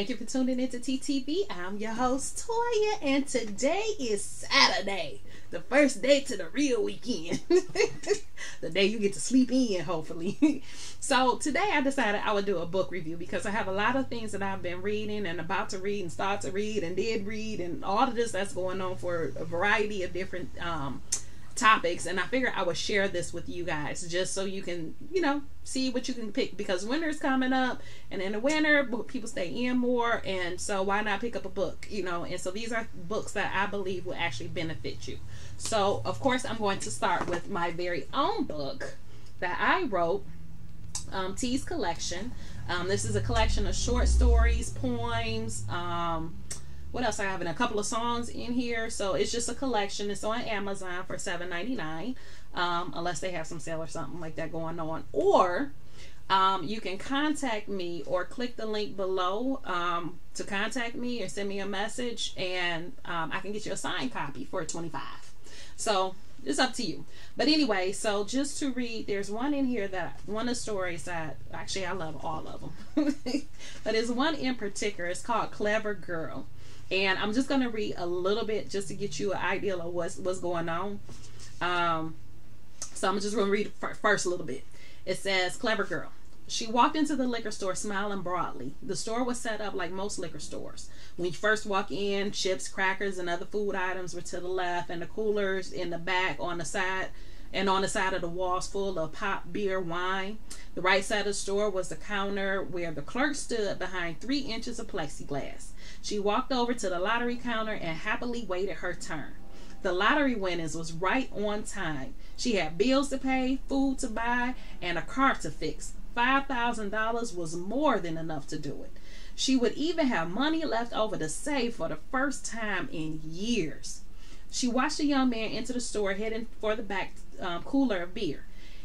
Thank you for tuning into TTV. I'm your host, Toya, and today is Saturday, the first day to the real weekend. the day you get to sleep in, hopefully. so, today I decided I would do a book review because I have a lot of things that I've been reading and about to read and start to read and did read, and all of this that's going on for a variety of different um, topics and I figured I would share this with you guys just so you can, you know, see what you can pick because winter's coming up and in the winter people stay in more and so why not pick up a book, you know? And so these are books that I believe will actually benefit you. So, of course, I'm going to start with my very own book that I wrote, um, Tea's Collection. Um, this is a collection of short stories, poems, um, what else I have in a couple of songs in here. So it's just a collection. It's on Amazon for $7.99, um, unless they have some sale or something like that going on. Or um, you can contact me or click the link below um, to contact me or send me a message, and um, I can get you a signed copy for 25. So it's up to you. But anyway, so just to read, there's one in here that one of the stories that actually I love all of them, but there's one in particular. It's called Clever Girl. And I'm just to read a little bit just to get you an idea of what's, what's going on. Um, so I'm just to read first a little bit. It says, Clever Girl. She walked into the liquor store smiling broadly. The store was set up like most liquor stores. When you first walk in, chips, crackers, and other food items were to the left, and the coolers in the back on the side and on the side of the walls full of pop, beer, wine. The right side of the store was the counter where the clerk stood behind three inches of plexiglass. She walked over to the lottery counter and happily waited her turn. The lottery winnings was right on time. She had bills to pay, food to buy, and a car to fix. $5,000 was more than enough to do it. She would even have money left over to save for the first time in years. She watched a young man enter the store heading for the back um, cooler of beer.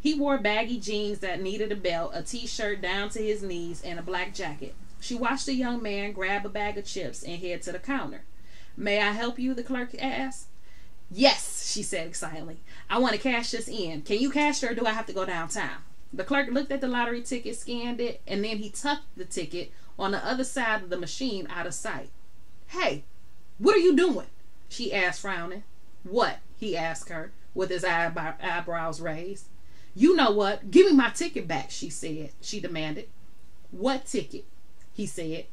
He wore baggy jeans that needed a belt, a t shirt down to his knees, and a black jacket. She watched the young man grab a bag of chips and head to the counter. May I help you? the clerk asked. Yes, she said excitedly. I want to cash this in. Can you cash it or do I have to go downtown? The clerk looked at the lottery ticket, scanned it, and then he tucked the ticket on the other side of the machine out of sight. Hey, what are you doing? She asked, frowning. What? he asked her, with his eyebrows raised. You know what? Give me my ticket back, she said. She demanded. What ticket? he said.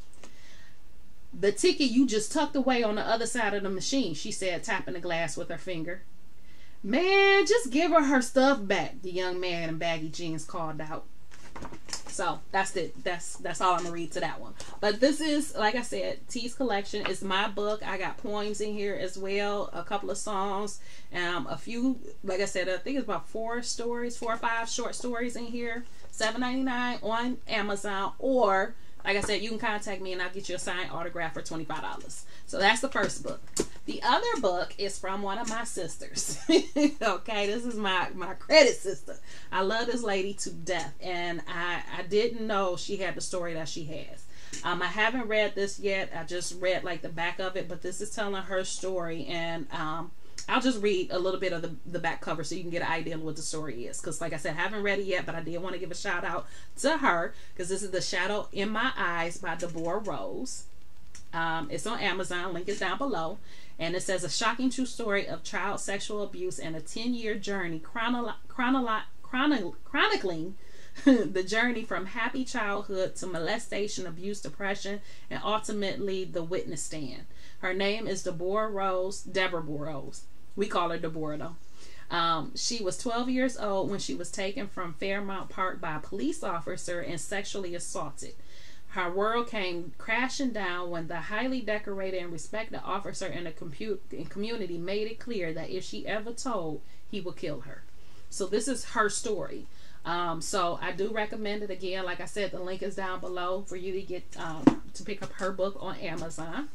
The ticket you just tucked away on the other side of the machine, she said, tapping the glass with her finger. Man, just give her her stuff back, the young man in baggy jeans called out. So that's it. That's that's all I'm gonna read to that one. But this is, like I said, Tea's collection. It's my book. I got poems in here as well, a couple of songs, um, a few. Like I said, I think it's about four stories, four or five short stories in here. Seven ninety nine on Amazon or like I said, you can contact me and I'll get you a signed autograph for $25. So that's the first book. The other book is from one of my sisters. okay, this is my, my credit sister. I love this lady to death. And I, I didn't know she had the story that she has. Um, I haven't read this yet. I just read like the back of it, but this is telling her story. And um, I'll just read a little bit of the, the back cover so you can get an idea of what the story is. Because, like I said, I haven't read it yet, but I did want to give a shout out to her because this is The Shadow in My Eyes by Deborah Rose. Um, it's on Amazon. Link is down below. And it says a shocking true story of child sexual abuse and a 10 year journey chronolo- chronolo- chronicling the journey from happy childhood to molestation, abuse, depression, and ultimately the witness stand. Her name is Deborah Rose, Deborah Rose. We call her Deborah though. Um, she was 12 years old when she was taken from Fairmount Park by a police officer and sexually assaulted. Her world came crashing down when the highly decorated and respected officer in the compute in community made it clear that if she ever told, he would kill her. So this is her story. Um, so I do recommend it again. Like I said, the link is down below for you to get um, to pick up her book on Amazon.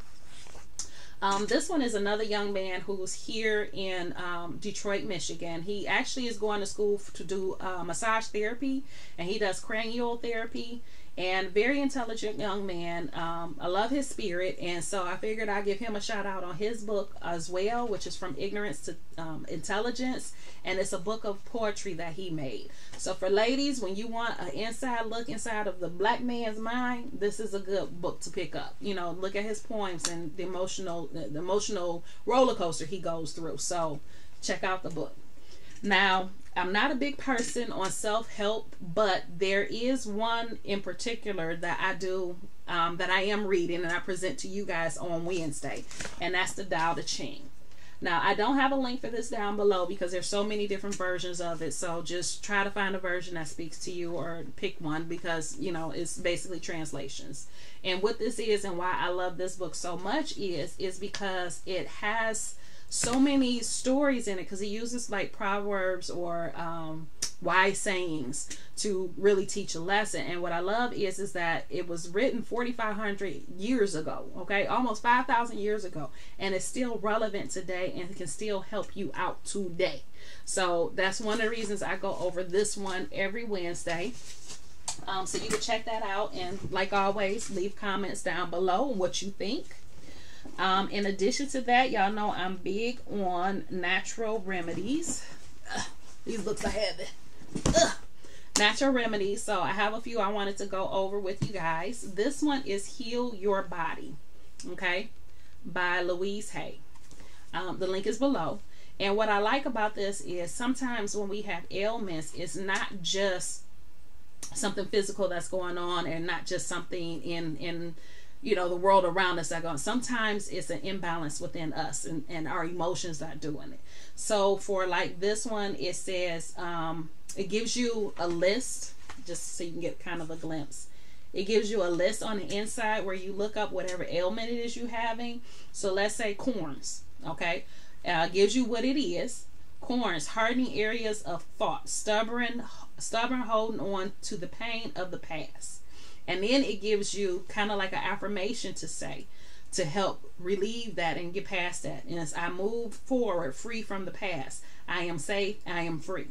Um, this one is another young man who's here in um, Detroit, Michigan. He actually is going to school to do uh, massage therapy, and he does cranial therapy. And very intelligent young man. Um, I love his spirit, and so I figured I'd give him a shout out on his book as well, which is From Ignorance to um, Intelligence, and it's a book of poetry that he made. So for ladies, when you want an inside look inside of the black man's mind, this is a good book to pick up. You know, look at his poems and the emotional, the emotional roller coaster he goes through. So check out the book. Now, I'm not a big person on self help, but there is one in particular that I do um, that I am reading and I present to you guys on Wednesday, and that's the Tao Te Ching. Now, I don't have a link for this down below because there's so many different versions of it. So just try to find a version that speaks to you or pick one because, you know, it's basically translations. And what this is and why I love this book so much is is because it has so many stories in it because he uses like proverbs or um, wise sayings to really teach a lesson. And what I love is is that it was written 4,500 years ago, okay, almost 5,000 years ago, and it's still relevant today and can still help you out today. So that's one of the reasons I go over this one every Wednesday. Um, so you can check that out and like always leave comments down below what you think um, in addition to that, y'all know I'm big on natural remedies. Ugh, these books are heavy. Ugh. Natural remedies. So I have a few I wanted to go over with you guys. This one is Heal Your Body. Okay. By Louise Hay. Um, the link is below. And what I like about this is sometimes when we have ailments, it's not just something physical that's going on and not just something in in you know the world around us that going sometimes it's an imbalance within us and, and our emotions are doing it. So for like this one it says um, it gives you a list just so you can get kind of a glimpse. It gives you a list on the inside where you look up whatever ailment it is you having. So let's say corns okay? Uh, gives you what it is. Corns hardening areas of thought stubborn stubborn holding on to the pain of the past and then it gives you kind of like an affirmation to say to help relieve that and get past that. And as I move forward, free from the past, I am safe, I am free.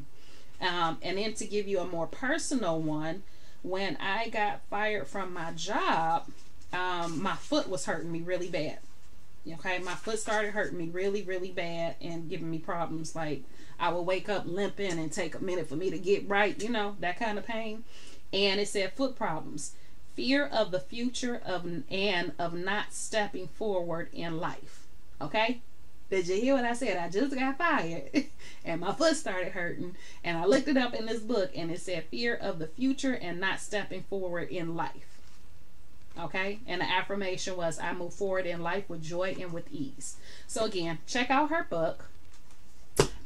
Um, and then to give you a more personal one, when I got fired from my job, um, my foot was hurting me really bad. Okay, my foot started hurting me really, really bad and giving me problems. Like I would wake up limping and take a minute for me to get right, you know, that kind of pain. And it said foot problems fear of the future of and of not stepping forward in life. Okay? Did you hear what I said? I just got fired and my foot started hurting. And I looked it up in this book and it said fear of the future and not stepping forward in life. Okay? And the affirmation was I move forward in life with joy and with ease. So again, check out her book.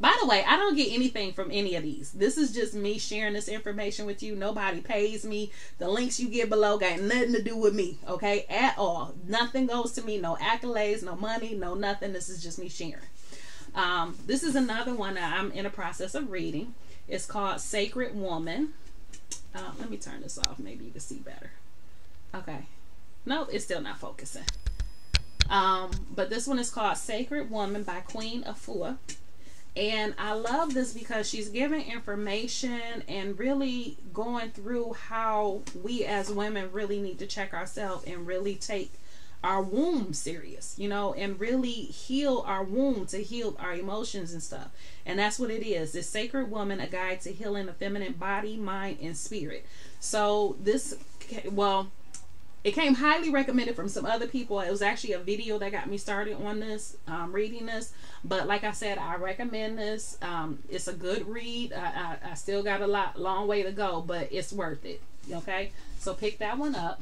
By the way, I don't get anything from any of these. This is just me sharing this information with you. Nobody pays me. The links you get below got nothing to do with me, okay? At all. Nothing goes to me. No accolades, no money, no nothing. This is just me sharing. Um, this is another one that I'm in a process of reading. It's called Sacred Woman. Uh, let me turn this off. Maybe you can see better. Okay. No, it's still not focusing. Um, but this one is called Sacred Woman by Queen Afua. And I love this because she's giving information and really going through how we as women really need to check ourselves and really take our womb serious, you know, and really heal our womb to heal our emotions and stuff. And that's what it is. This Sacred Woman, a guide to healing the feminine body, mind, and spirit. So this, well, it came highly recommended from some other people. It was actually a video that got me started on this, um, reading this. But like I said, I recommend this. Um, it's a good read. I, I, I, still got a lot, long way to go, but it's worth it. Okay, so pick that one up.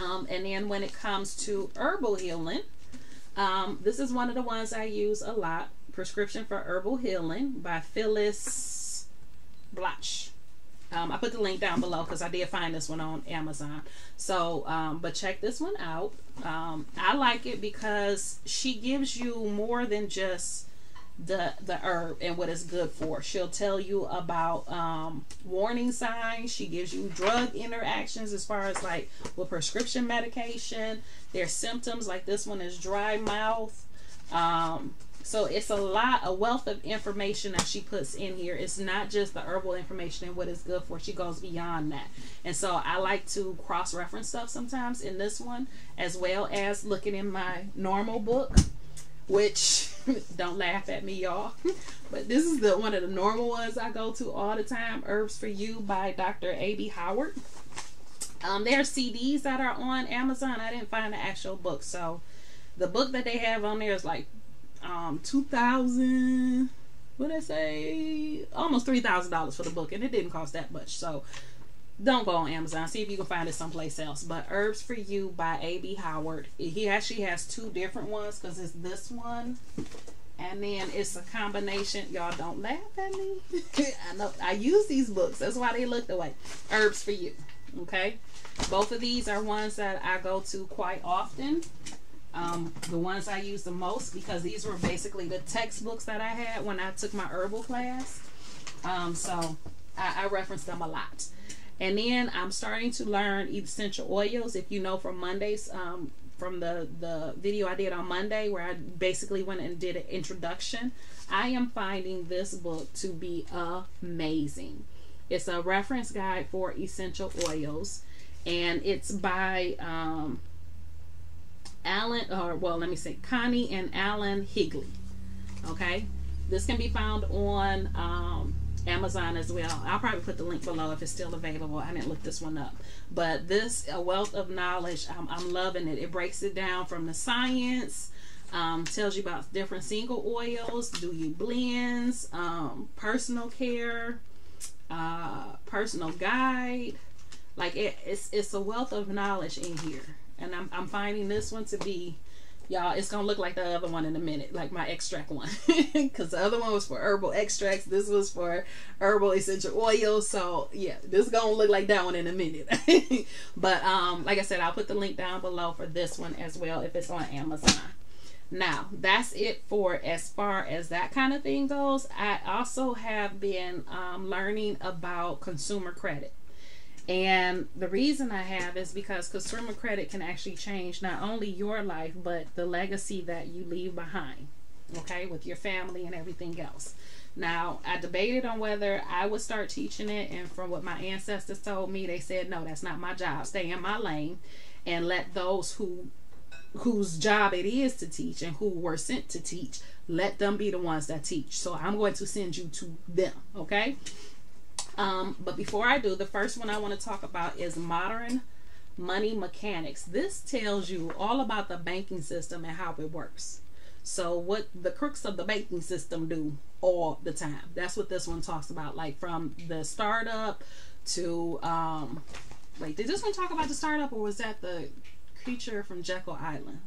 Um, and then when it comes to herbal healing, um, this is one of the ones I use a lot. Prescription for Herbal Healing by Phyllis Balch. Um, I put the link down below because I did find this one on Amazon. So, um, but check this one out. Um, I like it because she gives you more than just the the herb and what it's good for. She'll tell you about um, warning signs. She gives you drug interactions as far as like with prescription medication. There's symptoms like this one is dry mouth. Um, So it's a lot, a wealth of information that she puts in here. It's not just the herbal information and what is good for. She goes beyond that. And so I like to cross reference stuff sometimes in this one, as well as looking in my normal book, which don't laugh at me, y'all. but this is the one of the normal ones I go to all the time. Herbs for You by Dr. A.B. Howard. Um, there are CDs that are on Amazon. I didn't find the actual book, so the book that they have on there is like um, two thousand. What I say? Almost three thousand dollars for the book, and it didn't cost that much. So don't go on Amazon. See if you can find it someplace else. But Herbs for You by A.B. Howard. He actually has two different ones because it's this one. And then it's a combination. Y'all don't laugh at me. I know I use these books. That's why they look the way. Herbs for You. Okay. Both of these are ones that I go to quite often. Um, the ones I use the most because these were basically the textbooks that I had when I took my herbal class. Um, so I, I reference them a lot. And then I'm starting to learn essential oils. If you know from Mondays, um, from the, the video I did on Monday where I basically went and did an introduction, I am finding this book to be amazing. It's a reference guide for essential oils, and it's by um, Alan, or well, let me say Connie and Alan Higley. Okay, this can be found on um, Amazon as well. I'll probably put the link below if it's still available. I didn't look this one up, but this a wealth of knowledge. I'm, I'm loving it. It breaks it down from the science. Um, tells you about different single oils, do you blends, um, personal care, uh, personal guide. Like it, it's it's a wealth of knowledge in here and I'm, I'm finding this one to be y'all it's gonna look like the other one in a minute like my extract one. Because the other one was for herbal extracts this was for herbal essential oils so yeah this is gonna look like that one in a minute. But um like i said i'll put the link down below for this one as well if it's on amazon. Now that's it for as far as that kind of thing goes. I also have been um, learning about consumer credit and the reason I have is because consumer credit can actually change not only your life, but the legacy that you leave behind, okay, with your family and everything else. Now, I debated on whether I would start teaching it, and from what my ancestors told me, they said, no, that's not my job. Stay in my lane and let those who whose job it is to teach and who were sent to teach let them be the ones that teach so i'm going to send you to them okay um, but before I do, the first one I want to talk about is modern money mechanics. This tells you all about the banking system and how it works. So what the crooks of the banking system do all the time. That's what this one talks about. Like from the startup to um wait, did this one talk about the startup or was that the creature from Jekyll Island?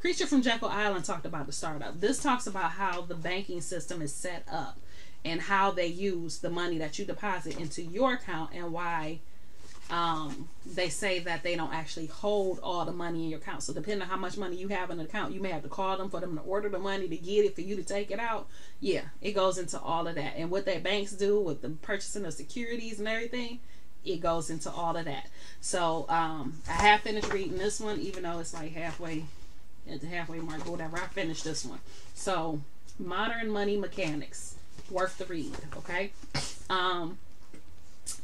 Creature from Jekyll Island talked about the startup. This talks about how the banking system is set up and how they use the money that you deposit into your account and why um, they say that they don't actually hold all the money in your account. So depending on how much money you have in an account, you may have to call them for them to order the money to get it for you to take it out. Yeah, it goes into all of that. And what that banks do with the purchasing of securities and everything, it goes into all of that. So um, I have finished reading this one, even though it's like halfway at the halfway mark whatever. I finished this one. So modern money mechanics worth the read. Okay. Um,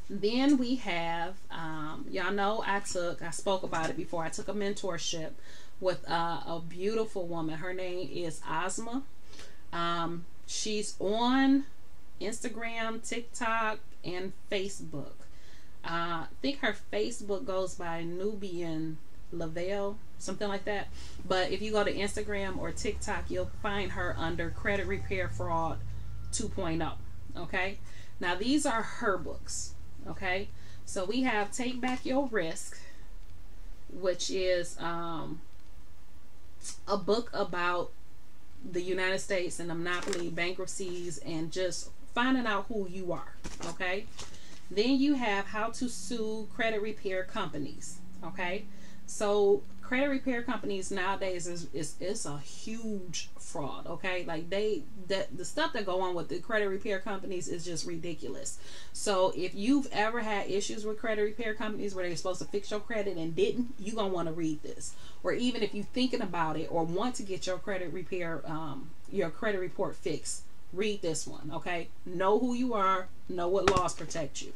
then we have, um, y'all know I took, I spoke about it before. I took a mentorship with uh, a beautiful woman. Her name is Asma. Um, she's on Instagram, TikTok, and Facebook. Uh, I think her Facebook goes by Nubian Lavelle, something like that. But if you go to Instagram or TikTok, you'll find her under Credit Repair Fraud 2.0. Okay, now these are her books. Okay, so we have Take Back Your Rizq, which is um, a book about the United States and the monopoly bankruptcies and just finding out who you are. Okay, then you have How to Sue Credit Repair Companies. Okay, so credit repair companies nowadays is is it's a huge fraud. Okay, like they that the stuff that go on with the credit repair companies is just ridiculous. So if you've ever had issues with credit repair companies where they're supposed to fix your credit and didn't, you're gonna want to read this. Or even if you're thinking about it or want to get your credit repair um, your credit report fixed, read this one. Okay, know who you are, know what laws protect you.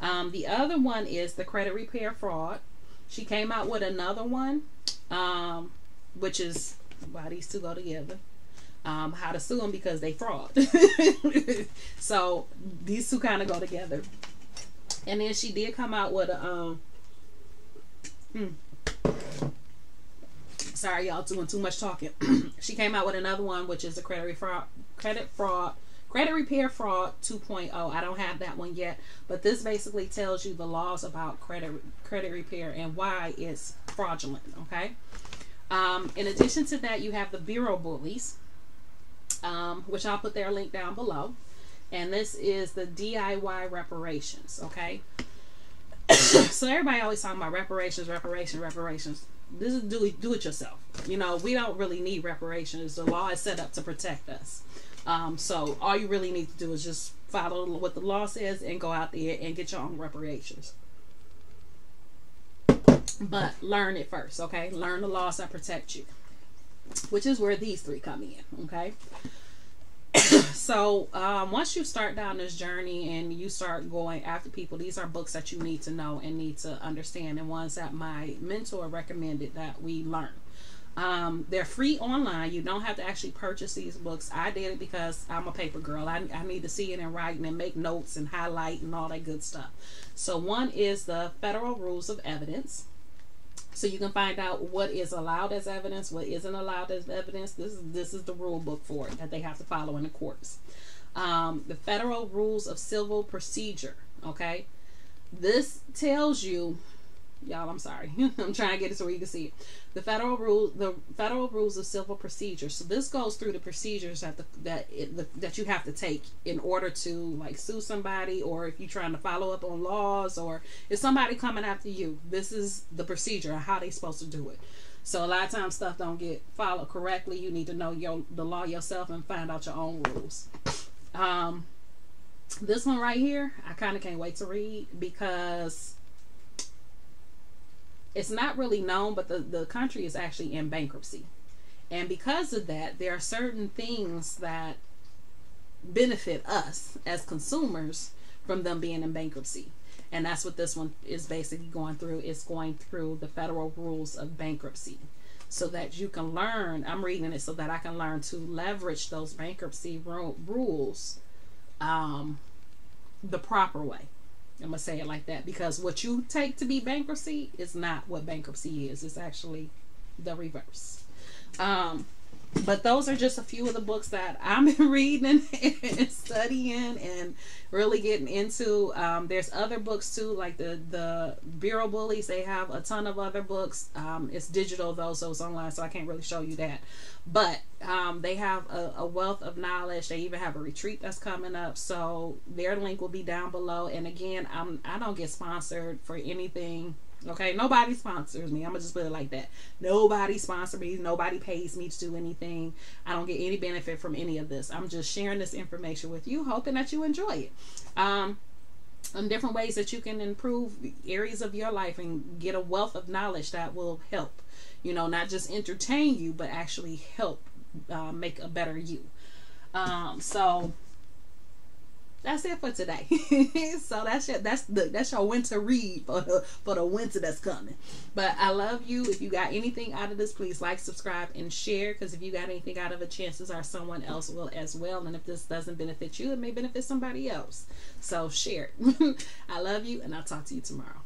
Um, the other one is the credit repair fraud. She came out with another one, um, which is why these two go together. Um, how to sue them because they fraud. so these two kind of go together. And then she did come out with a um. Hmm. Sorry, y'all doing too much talking. she came out with another one, which is a credit fraud, credit fraud Credit Repair Fraud 2.0. I don't have that one yet, but this basically tells you the laws about credit credit repair and why it's fraudulent. Okay. Um, in addition to that, you have the bureau bullies, um, which I'll put their link down below, and this is the DIY reparations. Okay. so everybody always talking about reparations, reparations, reparations. This is do it, do it yourself. You know, we don't really need reparations. The law is set up to protect us. Um, so all you really need to do is just follow what the law says and go out there and get your own reparations. But learn it first, okay? Learn the laws that protect you, which is where these three come in, okay? so um, once you start down this journey and you start going after people, these are books that you need to know and need to understand, and ones that my mentor recommended that we learn. Um, they're free online. You don't have to actually purchase these books. I did it because I'm a paper girl. I, I need to see it in writing and make notes and highlight and all that good stuff. So one is the Federal Rules of Evidence. So you can find out what is allowed as evidence, what isn't allowed as evidence. This is this is the rule book for it that they have to follow in the courts. Um, the Federal Rules of Civil Procedure. Okay, this tells you y'all i'm sorry. I'm trying to get it so you can see it. The federal rule the federal rules of civil procedure. So this goes through the procedures that the, that it, the, that you have to take in order to like sue somebody or if you're trying to follow up on laws or if somebody coming after you this is the procedure how they supposed to do it. So a lot of times stuff don't get followed correctly. You need to know your the law yourself and find out your own rules. Um this one right here i kind of can't wait to read because it's not really known, but the, the country is actually in bankruptcy. And because of that, there are certain things that benefit us as consumers from them being in bankruptcy. And that's what this one is basically going through. It's going through the federal rules of bankruptcy so that you can learn. I'm reading it so that I can learn to leverage those bankruptcy rules um, the proper way. I'm gonna say it like that because what you take to be bankruptcy is not what bankruptcy is. It's actually the reverse. Um, but those are just a few of the books that I'm reading and studying and really getting into. Um, there's other books too, like the the Bureau Bullies. They have a ton of other books. Um, it's digital though, so it's online, so I can't really show you that. But um, they have a, a, wealth of knowledge. They even have a retreat that's coming up, so their link will be down below. And again, I'm I don't get sponsored for anything Okay, nobody sponsors me. I'm gonna just put it like that. Nobody sponsors me. Nobody pays me to do anything. I don't get any benefit from any of this. I'm just sharing this information with you, hoping that you enjoy it. Um, and different ways that you can improve areas of your life and get a wealth of knowledge that will help. You know, not just entertain you, but actually help uh, make a better you. Um, so that's it for today. so that's your that's the that's your winter read for the for the winter that's coming. But I love you. If you got anything out of this, please like, subscribe, and share. Because if you got anything out of it, chances are someone else will as well. And if this doesn't benefit you, it may benefit somebody else. So share it. I love you, and I'll talk to you tomorrow.